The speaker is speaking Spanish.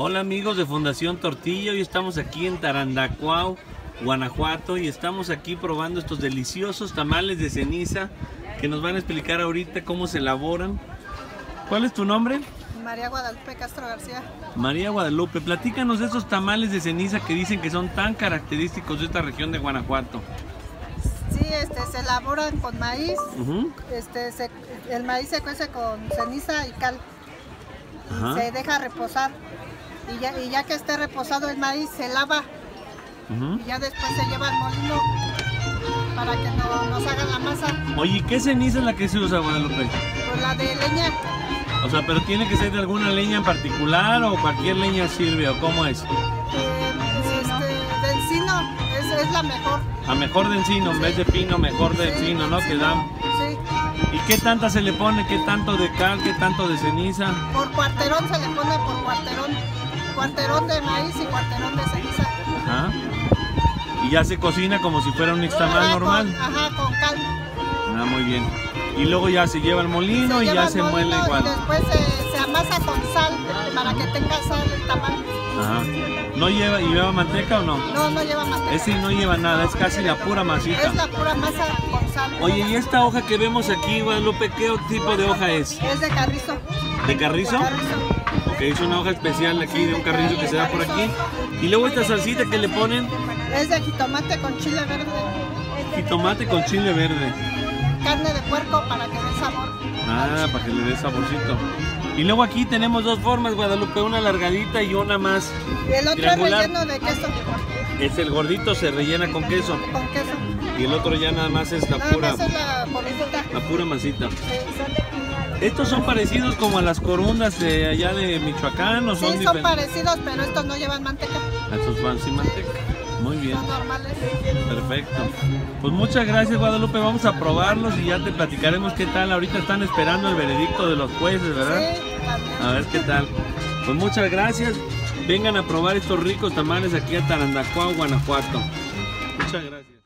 Hola amigos de Fundación Tortilla, hoy estamos aquí en Tarandacuao, Guanajuato y estamos aquí probando estos deliciosos tamales de ceniza que nos van a explicar ahorita cómo se elaboran. ¿Cuál es tu nombre? María Guadalupe Castro García. María Guadalupe, platícanos de esos tamales de ceniza que dicen que son tan característicos de esta región de Guanajuato. Sí, este, se elaboran con maíz. Este, se- el maíz se cuece con ceniza y cal. Y se deja reposar. Y ya, y ya que esté reposado el maíz, se lava. Y ya después se lleva al molino para que no, nos haga la masa. Oye, ¿qué ceniza es la que se usa, Guadalupe? Pues la de leña. O sea, pero tiene que ser de alguna leña en particular o cualquier leña sirve o cómo es? eh, este, de encino es, es la mejor. A mejor de encino, en vez de pino, mejor de Sí, encino, ¿no? Que da. ¿Y qué tanta se le pone? ¿Qué tanto de cal? ¿Qué tanto de ceniza? Por cuarterón se le pone por cuarterón. Cuarterón de maíz y cuarterón de ceniza. Ajá. Y ya se cocina como si fuera un nixtamal normal. Con, ajá, con cal. Ah, muy bien. Y luego ya se lleva al molino y ya se molino muele igual. Y después se, se amasa con sal para que tenga sal el tamal. Ajá. ¿No lleva, lleva manteca o no? No, no lleva manteca. Ese no lleva nada, es casi la pura masita. Es la pura masa con sal. Oye, ¿y esta hoja que vemos aquí, Guadalupe, qué tipo de hoja es? Es de carrizo. ¿De carrizo? Carrizo. Ok, es una hoja especial aquí de un carrizo que se da por aquí. Y luego esta salsita que le ponen Es de jitomate con chile verde. jitomate con chile verde. Carne de puerco para que dé sabor. Ah, para que le dé saborcito. Y luego aquí tenemos dos formas, Guadalupe, una alargadita y una más. Y el otro es relleno de queso. Es el gordito, se rellena con queso. Con queso. Y el otro ya nada más es la Nada pura, más es la la pura masita. Sí, ¿Estos son parecidos como a las corundas de allá de Michoacán o Sí, son son diferentes? parecidos, pero estos no llevan manteca. Estos van sin manteca. Muy bien, perfecto. Pues muchas gracias Guadalupe, vamos a probarlos y ya te platicaremos qué tal. Ahorita están esperando el veredicto de los jueces, ¿verdad? A ver qué tal. Pues muchas gracias. Vengan a probar estos ricos tamales aquí a Tarandacuao, Guanajuato. Muchas gracias.